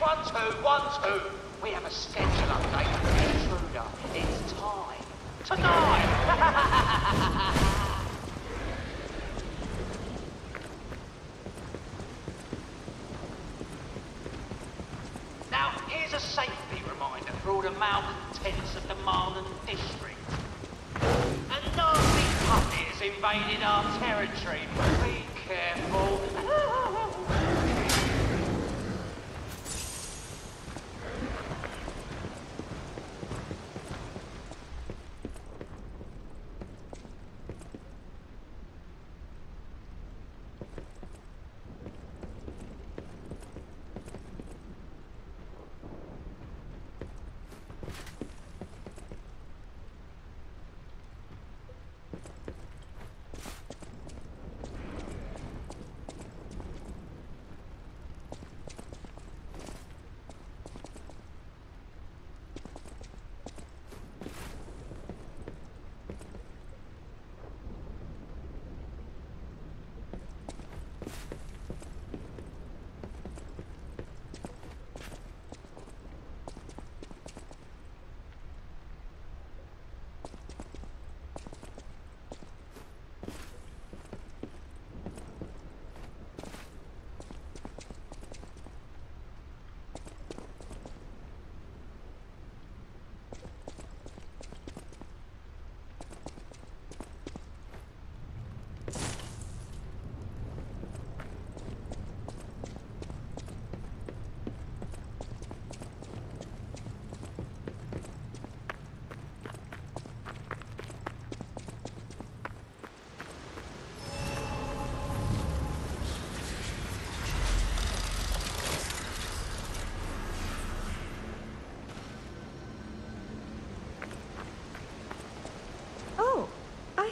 One, two, one, two. We have a schedule update from the intruder. It's time. Tonight! now, here's a safety reminder for all the malcontents of the Malum district. A nasty puppy has invaded our territory. Be careful.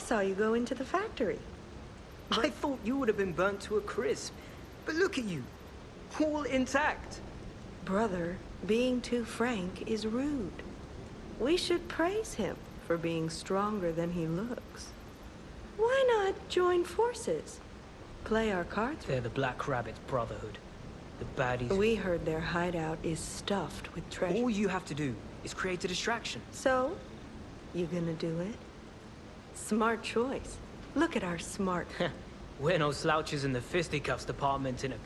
saw you go into the factory. I thought you would have been burnt to a crisp. But look at you. All intact. Brother, being too frank is rude. We should praise him for being stronger than he looks. Why not join forces? Play our cards They're the Black Rabbit Brotherhood. The baddies. We heard their hideout is stuffed with treasure. All you have to do is create a distraction. So, you gonna do it? Smart choice. Look at our smart. We're no slouches in the fisticuffs department in a...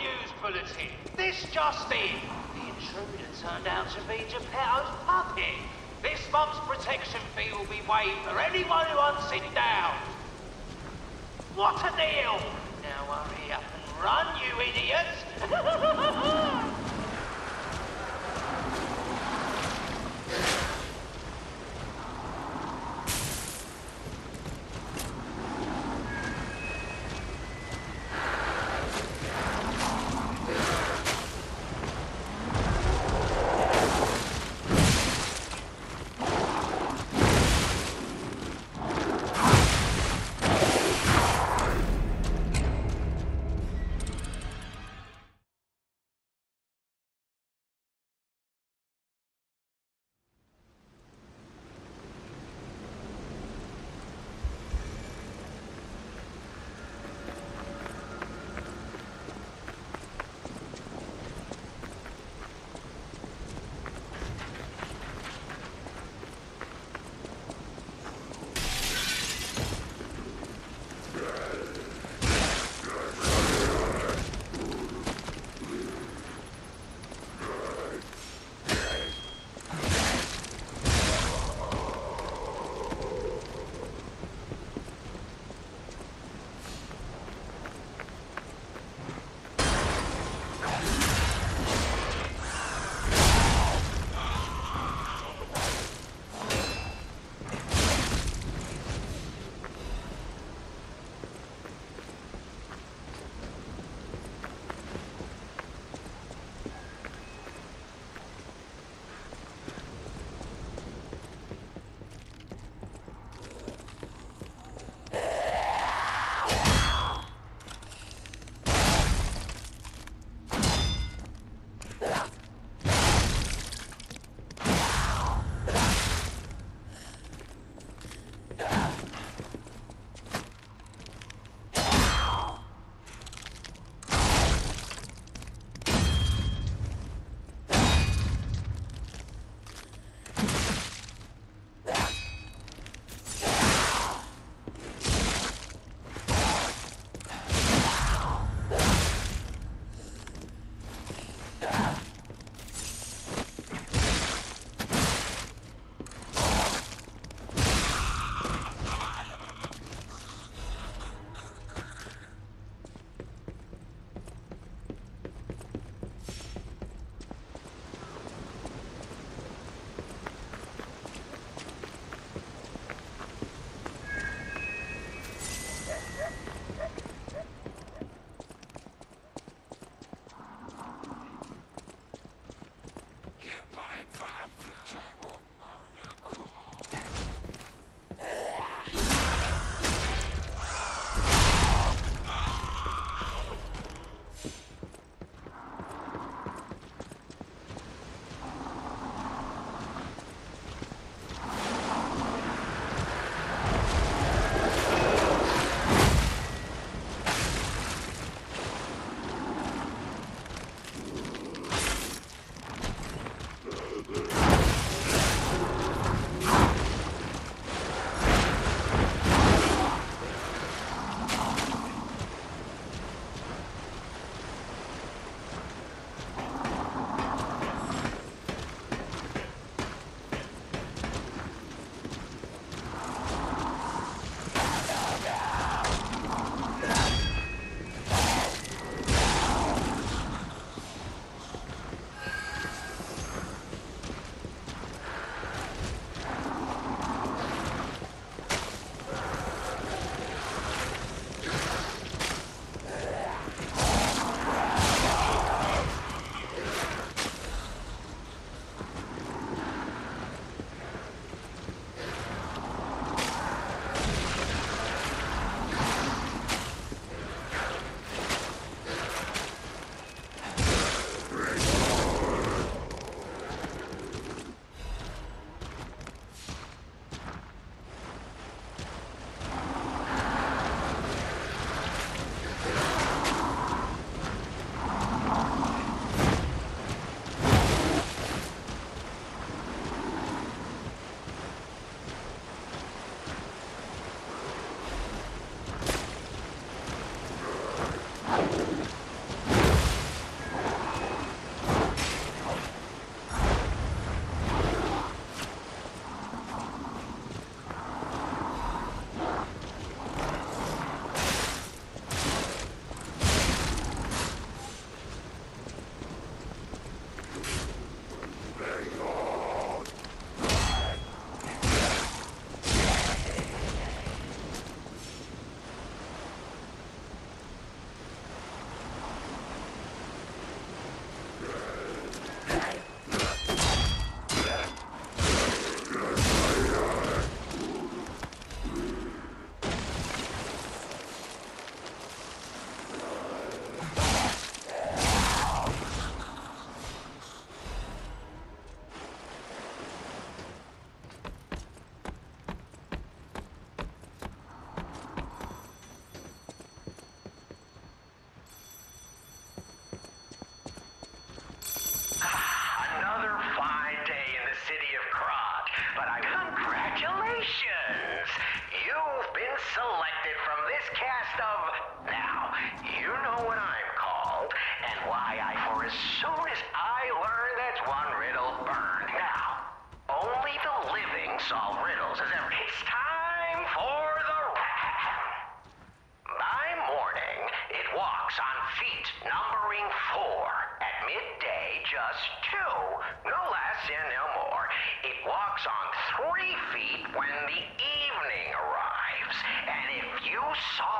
news bulletin. This just in. The intruder turned out to be Geppetto's puppet. This month's protection fee will be waived for anyone who hunts it down. What a deal! Now hurry up and run, you idiots! as soon as I learn that one riddle burned. Now, only the living solve riddles as ever. It's time for the rat. By morning, it walks on feet numbering four. At midday, just two. No less and no more. It walks on three feet when the evening arrives. And if you saw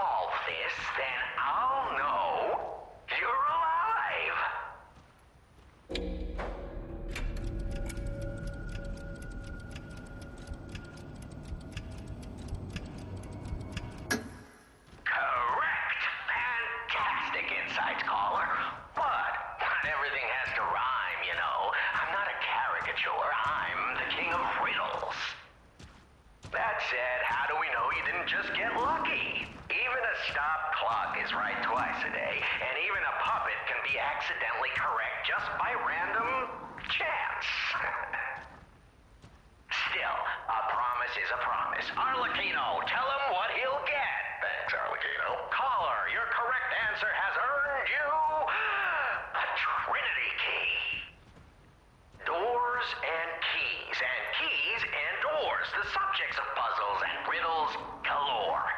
not everything has to rhyme, you know. I'm not a caricature. I'm the king of riddles. That said, how do we know you didn't just get lucky? Even a stopped clock is right twice a day, and even a puppet can be accidentally correct just by random chance. Still, a promise is a promise. Arlecchino, tell him what he'll get. Thanks, Arlecchino. Caller, your correct answer has earned you a Trinity key. Doors and keys, and keys and doors, the subjects of puzzles and riddles galore.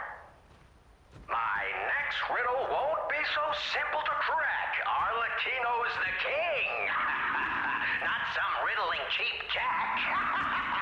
My next riddle won't be so simple to crack. Arlecchino's the king. Not some riddling cheap jack.